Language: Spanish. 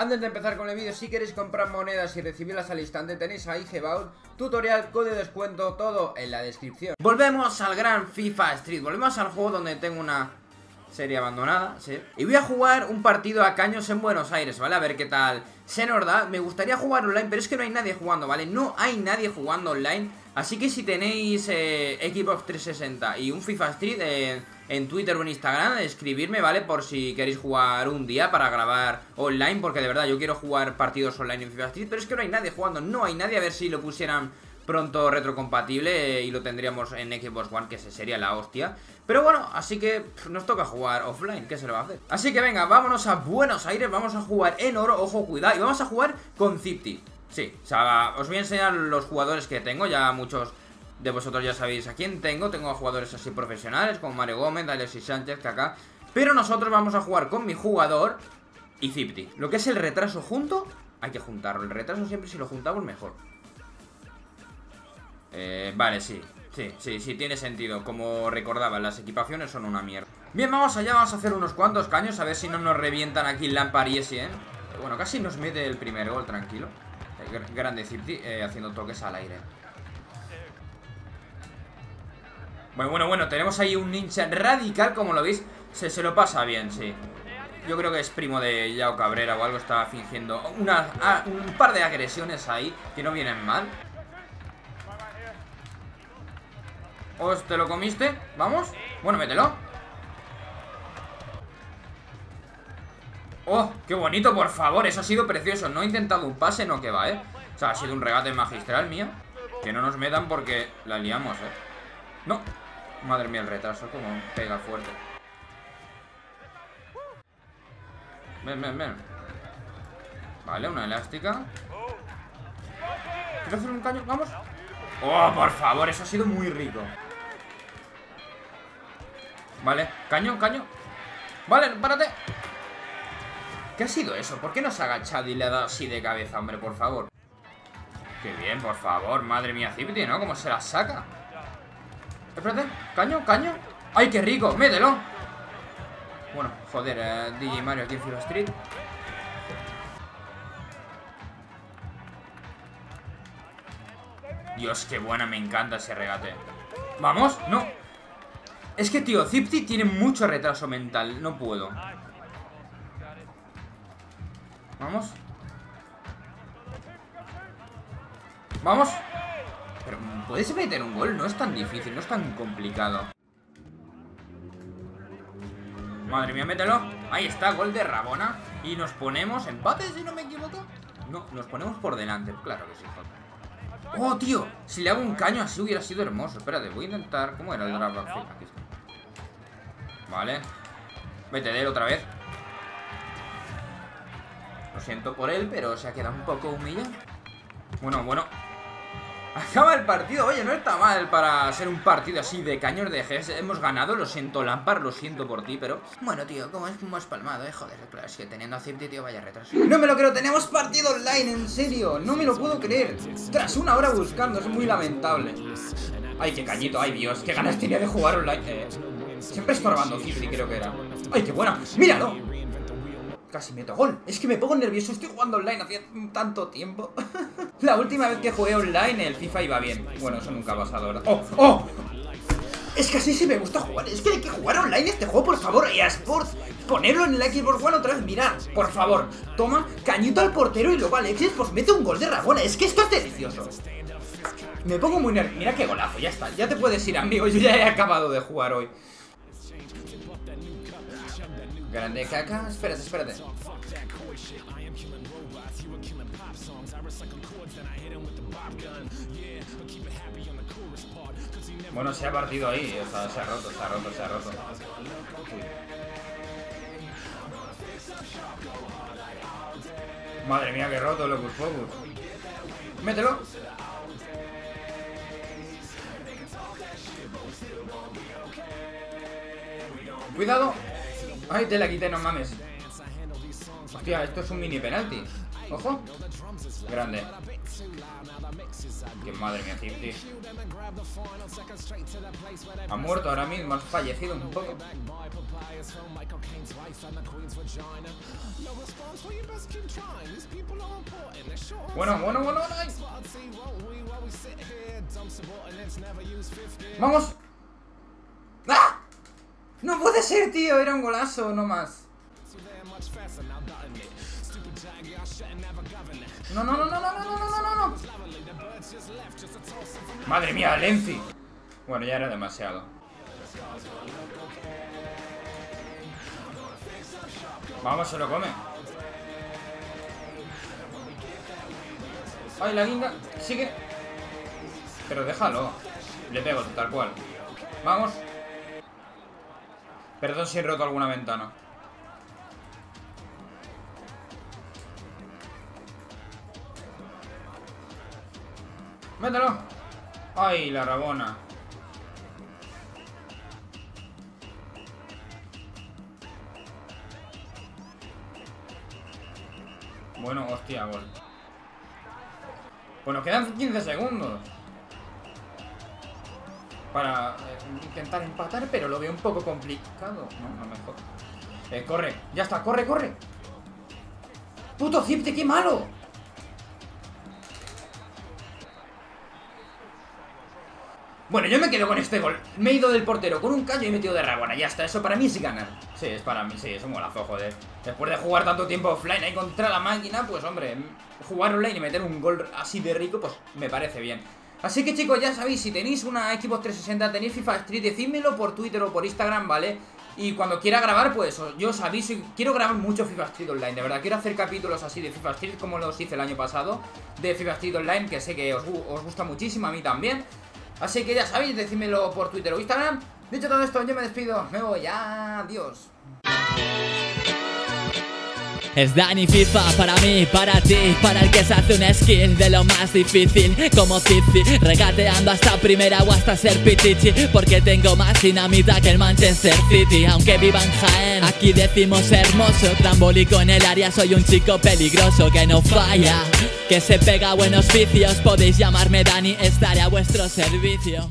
Antes de empezar con el vídeo, si queréis comprar monedas y recibirlas al instante, tenéis ahí Gebaut, tutorial, código de descuento, todo en la descripción. Volvemos al gran FIFA Street, volvemos al juego donde tengo una serie abandonada, sí. Y voy a jugar un partido a caños en Buenos Aires, ¿vale? A ver qué tal se nos da. Me gustaría jugar online, pero es que no hay nadie jugando, ¿vale? No hay nadie jugando online. Así que si tenéis eh, Xbox 360 y un FIFA Street en Twitter o en Instagram, escribirme, ¿vale? Por si queréis jugar un día para grabar online, porque de verdad yo quiero jugar partidos online en FIFA Street, pero es que no hay nadie jugando, no hay nadie, a ver si lo pusieran pronto retrocompatible eh, y lo tendríamos en Xbox One, que se sería la hostia. Pero bueno, así que nos toca jugar offline, ¿qué se le va a hacer? Así que venga, vámonos a Buenos Aires, vamos a jugar en oro, ojo, cuidado, y vamos a jugar con Zipti. Sí, o sea, os voy a enseñar los jugadores que tengo, ya muchos de vosotros ya sabéis a quién tengo. Tengo a jugadores así profesionales como Mario Gómez, Alexis Sánchez, Kaká. Pero nosotros vamos a jugar con mi jugador y Zipti. Lo que es el retraso junto, hay que juntarlo. El retraso siempre si lo juntamos mejor. Eh, vale, sí. Sí, sí, sí, tiene sentido. Como recordaba, las equipaciones son una mierda. Bien, vamos allá, vamos a hacer unos cuantos caños. A ver si no nos revientan aquí Lampard y ese, ¿eh? Bueno, casi nos mete el primer gol, tranquilo. Grande Zipti eh, haciendo toques al aire. Bueno, bueno, bueno, tenemos ahí un ninja radical, como lo veis Se, se lo pasa bien, sí Yo creo que es primo de Yao Cabrera o algo Está fingiendo una, un par de agresiones ahí Que no vienen mal ¿Os te lo comiste? ¿Vamos? Bueno, mételo ¡Oh! ¡Qué bonito, por favor! Eso ha sido precioso No he intentado un pase, no que va, ¿eh? O sea, ha sido un regate magistral mío Que no nos metan porque la liamos, ¿eh? No Madre mía el retraso, como pega fuerte Ven, ven, ven Vale, una elástica ¿Quiero hacer un caño? ¡Vamos! ¡Oh, por favor! Eso ha sido muy rico Vale, caño, caño Vale, párate ¿Qué ha sido eso? ¿Por qué no se ha agachado y le ha dado así de cabeza, hombre? Por favor Qué bien, por favor Madre mía, Zipti, ¿no? ¿Cómo se la saca? Espérate, caño, caño ¡Ay, qué rico! ¡Mételo! Bueno, joder, eh, DJ Mario aquí en FIFA Street Dios, qué buena, me encanta ese regate ¿Vamos? No Es que, tío, Zipti tiene mucho retraso mental No puedo Vamos Vamos pero puedes meter un gol, no es tan difícil, no es tan complicado. Madre mía, mételo. Ahí está, gol de Rabona. Y nos ponemos empate, si no me equivoco. No, nos ponemos por delante. Claro que sí, joder. ¡Oh, tío! Si le hago un caño así hubiera sido hermoso. Espérate, voy a intentar... ¿Cómo era el draft? Aquí está. Vale. Vete de él otra vez. Lo siento por él, pero se ha quedado un poco humillado. Bueno, bueno. Acaba el partido, oye, no está mal para ser un partido así de caños de GS Hemos ganado, lo siento Lampard, lo siento por ti, pero... Bueno, tío, como más palmado, eh, joder, claro, es que teniendo a Cipti, tío, vaya retraso. No me lo creo, tenemos partido online, en serio, no me lo puedo creer. Tras una hora buscando, es muy lamentable. Ay, qué cañito, ay Dios, qué ganas tenía de jugar online eh, Siempre estorbando Cipti, creo que era. Ay, qué buena, míralo Casi meto gol. Es que me pongo nervioso. Estoy jugando online hacía tanto tiempo. la última vez que jugué online el FIFA iba bien. Bueno, eso nunca ha pasado, ¿verdad? ¡Oh! ¡Oh! Es que así sí me gusta jugar. Es que hay que jugar online este juego, por favor. Y a Sports, ponerlo en el Xbox One otra vez. Mirad, por favor. Toma, cañito al portero y luego Alexis, pues mete un gol de Rabona. Es que esto es delicioso. Me pongo muy nervioso. Mira qué golazo, ya está. Ya te puedes ir, amigo. Yo ya he acabado de jugar hoy. Grande caca. Espérate, espérate. Bueno, se ha partido ahí, o sea, se ha roto, se ha roto, se ha roto. Madre mía, qué roto, Locus Focus. Mételo. Cuidado. Ay, te la quité, no mames. Hostia, esto es un mini penalti. Ojo. Grande. Qué madre mía, tío. Ha muerto ahora mismo, ha fallecido un poco. Bueno, bueno, bueno, ¡Vamos! ¡No puede ser, tío! Era un golazo, no más. No, no, no, no, no, no, no, no, no, no. Madre mía, Lenzi. Bueno, ya era demasiado. Vamos, se lo come. Ay, la guinda. Sigue. Pero déjalo. Le pego tal cual. Vamos. Perdón si he roto alguna ventana. ¡Mételo! ¡Ay, la rabona! Bueno, hostia, gol. Bueno, quedan 15 segundos. Para eh, intentar empatar, pero lo veo un poco complicado. No, no mejor. Eh, corre. Ya está, corre, corre. ¡Puto Zipte, qué malo! Bueno, yo me quedo con este gol. Me he ido del portero con un callo y he metido de rabona. Ya está, eso para mí es ganar. Sí, es para mí, sí, es un golazo, joder. Después de jugar tanto tiempo offline ahí contra la máquina, pues hombre, jugar online y meter un gol así de rico, pues me parece bien. Así que chicos, ya sabéis, si tenéis una Xbox 360, tenéis FIFA Street, decídmelo por Twitter o por Instagram, ¿vale? Y cuando quiera grabar, pues yo os aviso quiero grabar mucho FIFA Street Online, de verdad. Quiero hacer capítulos así de FIFA Street como los hice el año pasado, de FIFA Street Online, que sé que os, os gusta muchísimo, a mí también. Así que ya sabéis, decídmelo por Twitter o Instagram. Dicho todo esto, yo me despido. Me voy. Adiós. Es Dani FIFA para mí, para ti, para el que se hace un skill de lo más difícil Como Cici, regateando hasta primera o hasta ser pitichi Porque tengo más dinamita que el Manchester City Aunque viva en Jaén, aquí decimos hermoso Trambólico en el área, soy un chico peligroso que no falla. Que se pega a buenos vicios, podéis llamarme Dani, estaré a vuestro servicio